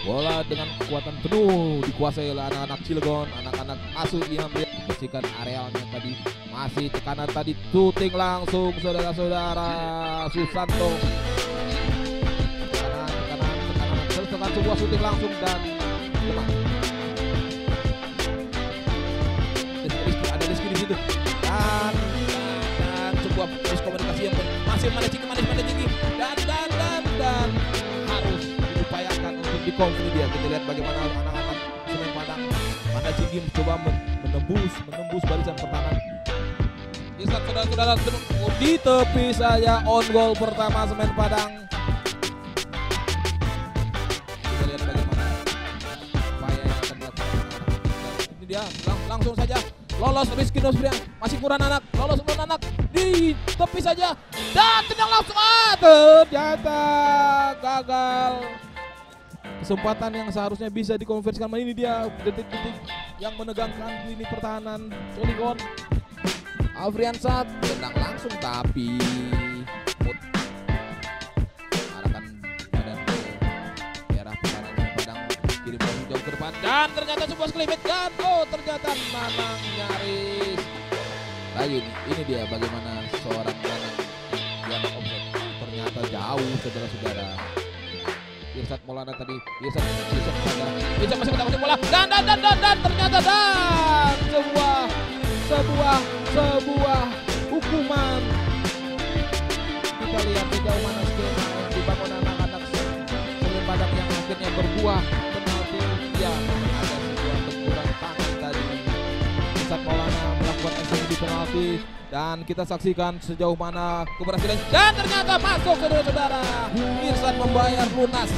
Bola dengan kekuatan penuh dikuasai oleh anak-anak Cilegon, anak-anak asuh diambil bersihkan arealnya tadi. Masih tekanan tadi. Shooting langsung saudara-saudara. Susanto. Tekanan tekanan tekanan terus tekan sebuah shooting langsung dan lemah ada Rizky di situ. Dan dan sebuah miskomunikasi yang masih mana tinggi mana mana tinggi dan dan dan dan dikonflik dia. Kita lihat bagaimana anak-anak Semen Padang. Manda Cinggi mencoba men- menembus menembus barisan pertahanan. Isat saudara-saudara di tepi saja on goal pertama Semen Padang. Kita lihat bagaimana upaya yang akan dilakukan ini dia lang- langsung saja. Lolos Rizky Nosbrian masih kurang anak. Lolos kurang anak. Di tepi saja. Dan tendang langsung. Ah ternyata gagal kesempatan yang seharusnya bisa dikonversikan ini dia detik-detik yang menegangkan lini pertahanan Soligon Afriansat tendang langsung tapi arahkan badan ke daerah pertahanan Padang kirim bola jauh ke depan. Dan ternyata sebuah sekelibet dan oh ternyata Nanang nyaris. Lagi ini dia bagaimana seorang Nanang yang offset ternyata jauh saudara-saudara Irsat Maulana tadi Irsat Irsat pada Irsat masih mendapatkan bola. Dan dan dan dan, dan ternyata dan sebuah sebuah sebuah hukuman. Kita lihat sejauh mana skema yang dibangun anak-anak Padang yang akhirnya berbuah penalti dan kita saksikan sejauh mana keberhasilan. Dan ternyata masuk saudara-saudara. Irsat membayar lunas.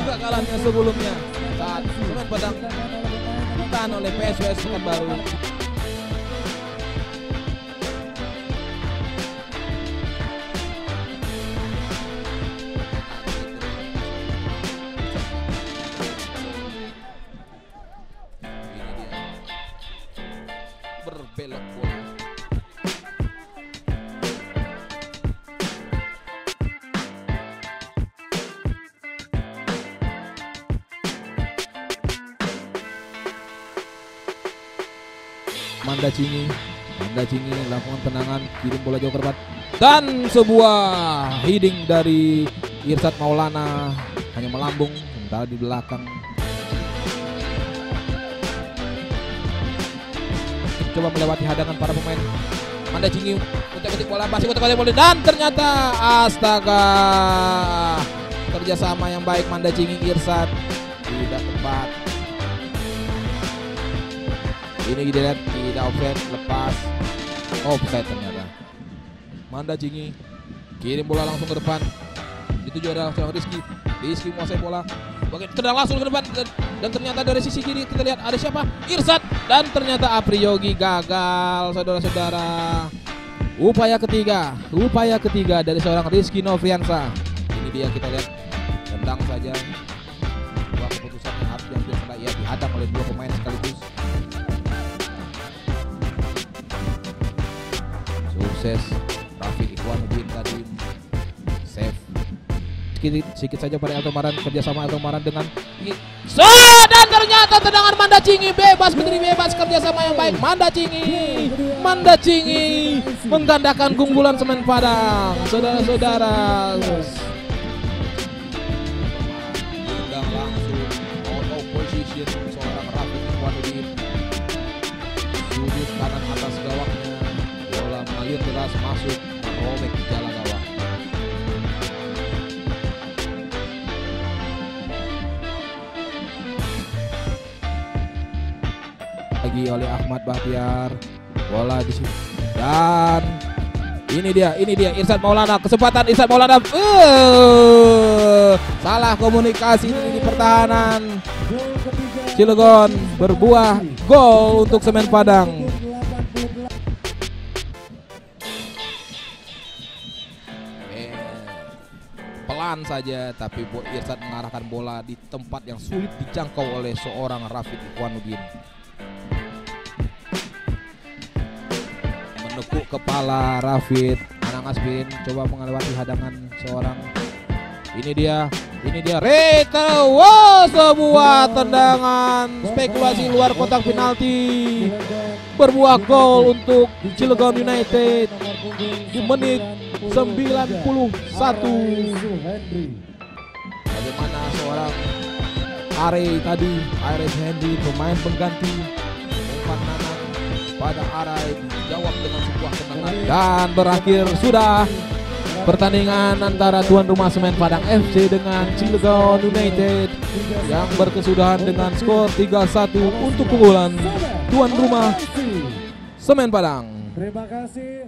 Kegagalannya sebelumnya. Saat Semen Padang ditahan oleh PSWS Pekanbaru Manda Cingi Manda Cingi lakukan tendangan kirim bola jauh ke depan. Dan sebuah heading dari Irsat Maulana hanya melambung sementara di belakang coba melewati hadangan para pemain Manda Cingi untuk ketik bola masih untuk bola dan ternyata astaga kerjasama yang baik Manda Cingi Irsat. Tidak tepat. Ini kita lihat tidak offset lepas. Offside ternyata. Manda Cingi kirim bola langsung ke depan. Dituju adalah seorang Rizky Rizky menguasai bola. Bagian tendang langsung ke depan dan, ternyata dari sisi kiri kita lihat ada siapa? Irsat. Dan ternyata Apriyogi gagal saudara-saudara. Upaya ketiga upaya ketiga dari seorang Rizky Novriansa. Ini dia kita lihat. Tendang saja. Dua keputusan yang harus diambil karena ia dihadang oleh dua pemain sekaligus. Sukses. Rafi Ikhwanuddin tadi sedikit, sedikit saja pada Elton Maran kerjasama Elton Maran dengan so dan ternyata tendangan Manda Cingi bebas Putri bebas kerjasama yang baik. Manda Cingi Manda Cingi menggandakan keunggulan Semen Padang. Saudara-saudara. Sudut kanan atas gawangnya bola mengalir deras masuk merobek di jalan lagi oleh Ahmad Bahtiar. Bola di sini dan ini dia ini dia Irsat Maulana. Kesempatan Irsat Maulana. Uh, salah komunikasi di pertahanan. Cilegon berbuah gol untuk Semen Padang. Eh, pelan saja tapi Bo Irsad mengarahkan bola di tempat yang sulit dijangkau oleh seorang Rafid Ikhwanuddin. Menekuk kepala Rafid, Anang Asbin coba mengelewati hadangan seorang ini dia, ini dia Rita. Wow, sebuah tendangan spekulasi luar kotak penalti. Berbuah gol untuk Cilegon United di menit 91. Bagaimana seorang Are tadi, Ares Hendy pemain pengganti umpan pada Arai dijawab dengan sebuah tendangan dan berakhir sudah pertandingan antara tuan rumah Semen Padang FC dengan Cilegon United yang berkesudahan dengan skor 3-1 untuk keunggulan tuan rumah Semen Padang. Terima kasih.